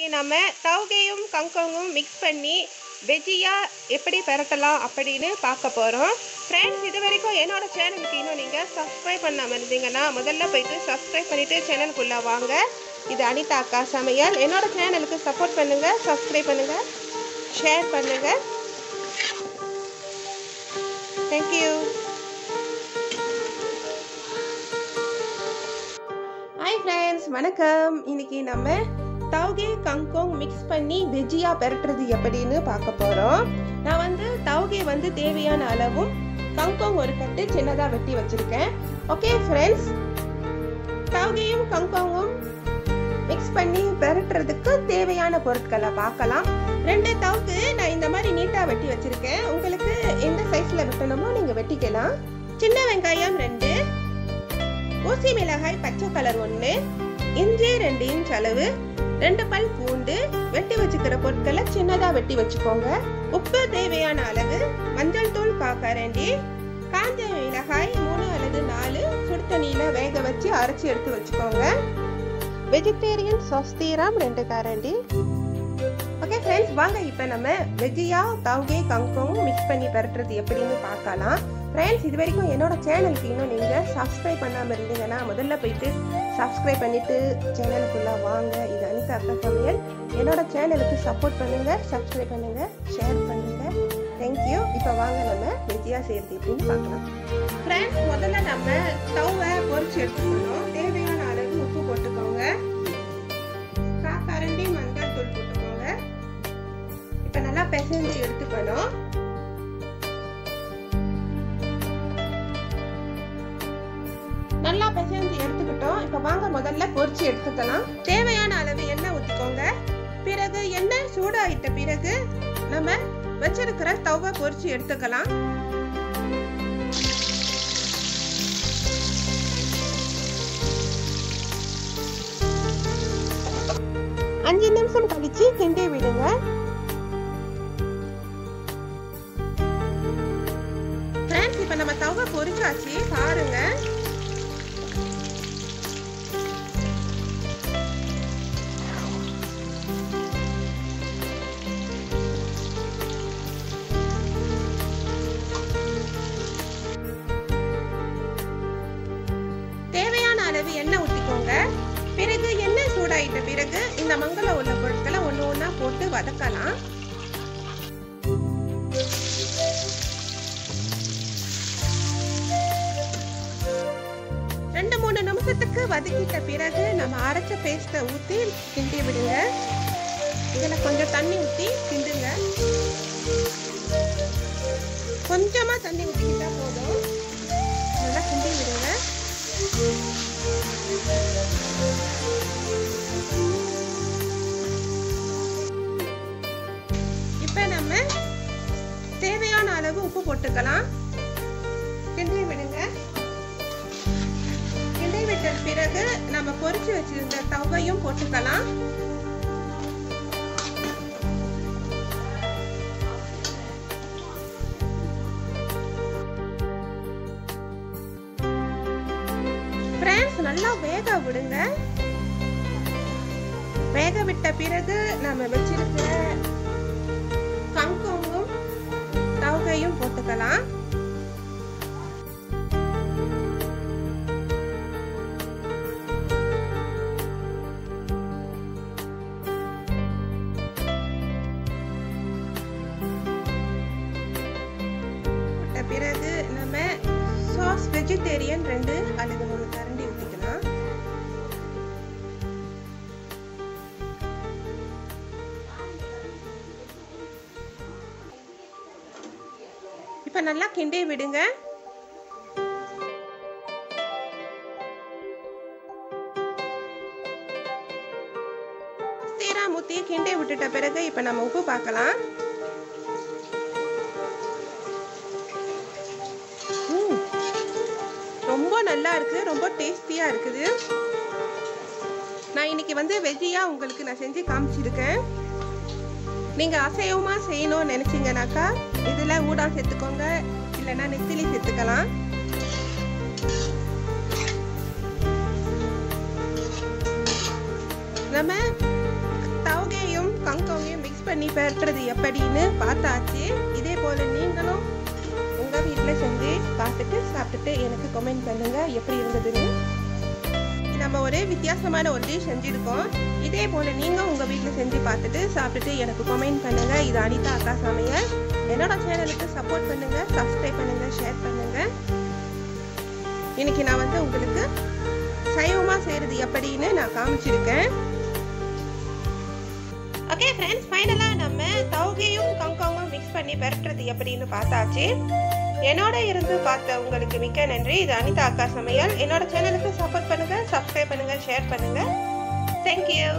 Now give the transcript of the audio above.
இன்னைக்கு நம்ம தவுகையும் கங்கங்கும் மிக்ஸ் பண்ணி வெஜ்ஜியாக எப்படி பரட்டலாம் அப்படின்னு பார்க்க போகிறோம் ஃப்ரெண்ட்ஸ் இது வரைக்கும் என்னோடய சேனலுக்கு இன்னும் நீங்கள் சப்ஸ்கிரைப் பண்ணாமல் இருந்தீங்கன்னா முதல்ல போயிட்டு சப்ஸ்கிரைப் பண்ணிவிட்டு சேனலுக்குள்ளே வாங்க. இது அனிதா அக்கா சமையல். என்னோடய சேனலுக்கு சப்போர்ட் பண்ணுங்கள் சப்ஸ்கிரைப் பண்ணுங்கள் ஷேர் பண்ணுங்கள் தேங்க்யூ ஹாய் ஃப்ரெண்ட்ஸ் வணக்கம். இன்னைக்கு நம்ம தவுகே கங்கோங் மிக்ஸ் பண்ணி வெஜ்ஜியாக பெரட்டுறது எப்படின்னு பார்க்க போகிறோம் நான் வந்து தவுகே வந்து தேவையான அளவும் கங்கோங் ஒரு கட்டு சின்னதாக வெட்டி வச்சுருக்கேன். ஓகே ஃப்ரெண்ட்ஸ் தவுகையும் கங்கோங்கும் மிக்ஸ் பண்ணி பெரட்டுறதுக்கு தேவையான பொருட்களை பார்க்கலாம். ரெண்டு தவுக்கு நான் இந்த மாதிரி நீட்டாக வெட்டி வச்சுருக்கேன். உங்களுக்கு எந்த சைஸில் வெட்டணுமோ நீங்கள் வெட்டிக்கலாம். சின்ன வெங்காயம் ரெண்டு. ஊசி மிளகாய் பச்சை கலர் ஒன்று இஞ்சி ரெண்டு இன்ச் அளவு. ரெண்டு பல் பூண்டு வெட்டி வச்சுக்கிற பொருட்களை சின்னதாக வெட்டி வச்சுக்கோங்க. உப்பு தேவையான அளவு மஞ்சள் தூள் காக்கரண்டி காஞ்ச மிளகாய் மூணு அல்லது நாலு சுடு தண்ணியில் வேக வச்சு அரைச்சி எடுத்து வச்சுக்கோங்க. வெஜிடேரியன் சொஸ்தீரம் ரெண்டு கரண்டி. ஓகே ஃப்ரெண்ட்ஸ் வாங்க இப்போ நம்ம வெஜ்ஜியா தவுகே கங்கோங் மிக்ஸ் பண்ணி பரட்டுறது எப்படின்னு பார்க்கலாம். ஃப்ரெண்ட்ஸ் இது வரைக்கும் என்னோட சேனலுக்கு இன்னும் நீங்கள் சப்ஸ்கிரைப் பண்ணாமல் இருந்தீங்கன்னா முதல்ல போயிட்டு சப்ஸ்கிரைப் பண்ணிவிட்டு சேனலுக்குள்ளே வாங்க. இது அனிதா அக்கா சமையல். என்னோட சேனலுக்கு சப்போர்ட் பண்ணுங்கள் சப்ஸ்கிரைப் பண்ணுங்கள் ஷேர் பண்ணுங்கள் தேங்க்யூ இப்போ வாங்க நம்ம வெஜ்ஜியா செய்கிறது எப்படின்னு பார்க்கலாம். ஃப்ரெண்ட்ஸ் முதல்ல நம்ம ஸ்டவ்வை பொறிச்சு எடுத்துக்கணும். தேவையான அளவு உப்பு போட்டுக்கோங்க. காக்கரண்டி மஞ்சள் தூள் போட்டுக்கோங்க. இப்போ நல்லா பிசைஞ்சு எடுத்துக்கணும். நல்லா பிசைஞ்சு எடுத்துக்கிட்டோம். இப்போ வாங்க முதல்ல பொறிச்சு எடுத்துக்கலாம். தேவையான அளவு எண்ணெய் ஊற்றிக்கோங்க பிறகு எண்ணெய் சூடாயிட்ட பிறகு நம்ம வச்சிருக்கிற ஸ்டவ்வை பொறிச்சு எடுத்துக்கலாம். அஞ்சு நிமிஷம் கழிச்சு கிண்டி விடுங்க. ஃப்ரெண்ட்ஸ் இப்போ நம்ம தவ பொறிச்சாச்சு. பாருங்க. பிறகு இந்த மங்கள உள்ள பொருட்களை ஒன்று ஒன்றா போட்டு வதக்கலாம். ரெண்டு மூணு நிமிஷத்துக்கு வதக்கிட்ட பிறகு நம்ம அரைச்ச பேஸ்ட்டை ஊற்றி கிண்டி விடுங்க. இதில் கொஞ்சம் தண்ணி ஊற்றி கிண்டுங்க. கொஞ்சமாக தண்ணி ஊற்றிக்கிட்டா போதும். அளவு உப்பு போட்டுக்கலாம். கிண்டி விடுங்க. கிண்டி விட்ட பிறகு நம்ம பொரிச்சு வச்சிருந்த தவையும் போட்டுக்கலாம். ஃப்ரெண்ட்ஸ் நல்லா வேக விடுங்க. வேக விட்ட பிறகு நம்ம வச்சிருக்கிற தவகையும் போட்டுக்கலாம். பிறகு நம்ம சாஸ் வெஜிடேரியன் ரெண்டு அல்லது மூணு இப்போ நல்லா கிண்டி விடுங்க. சீரா முத்தி கிண்டி விட்டுட்ட பிறகு இப்போ நம்ம உப்பு பார்க்கலாம். ரொம்ப நல்லா இருக்கு ரொம்ப டேஸ்டியா இருக்குது. நான் இன்னைக்கு வந்து வெஜ்ஜியா உங்களுக்கு நான் செஞ்சு காமிச்சிருக்கேன். நீங்க அசைவமா செய்யணும்னு நினைச்சீங்கனாக்கா இதில் ஊடா சேர்த்துக்கோங்க. இல்லைன்னா நெத்திலி சேர்த்துக்கலாம். நம்ம தவகையும் கங்கவையும் மிக்ஸ் பண்ணி பெரட்டுறது எப்படின்னு பார்த்தாச்சு. இதே போல் நீங்களும் உங்கள் வீட்டில் செஞ்சு பார்த்துட்டு சாப்பிட்டுட்டு எனக்கு கமெண்ட் பண்ணுங்கள் எப்படி இருந்ததுன்னு. நம்ம ஒரு வித்தியாசமான ஒரு டிஷ் செஞ்சுருக்கோம். இதே போல் நீங்கள் உங்கள் வீட்டில் செஞ்சு பார்த்துட்டு சாப்பிட்டுட்டு எனக்கு கமெண்ட் பண்ணுங்கள் இது அனிதா அக்கா சமையல். என்னோட சேனலுக்கு சப்போர்ட் பண்ணுங்கள் சப்ஸ்கிரைப் பண்ணுங்கள் ஷேர் பண்ணுங்கள் இன்னைக்கு நான் வந்து உங்களுக்கு சைவமாக செய்கிறது எப்படின்னு நான் காமிச்சிருக்கேன். ஓகே ஃப்ரெண்ட்ஸ் ஃபைனலாக நம்ம தௌகையும் கங்காங்கும் மிக்ஸ் பண்ணி பெரட்டுறது எப்படின்னு பார்த்தாச்சு. என்னோட இருந்து பார்த்த உங்களுக்கு மிக்க நன்றி. இது அனிதா அக்கா சமையல். என்னோட சேனலுக்கு சப்போர்ட் பண்ணுங்க சப்ஸ்கிரைப் பண்ணுங்க ஷேர் பண்ணுங்க. தேங்க்யூ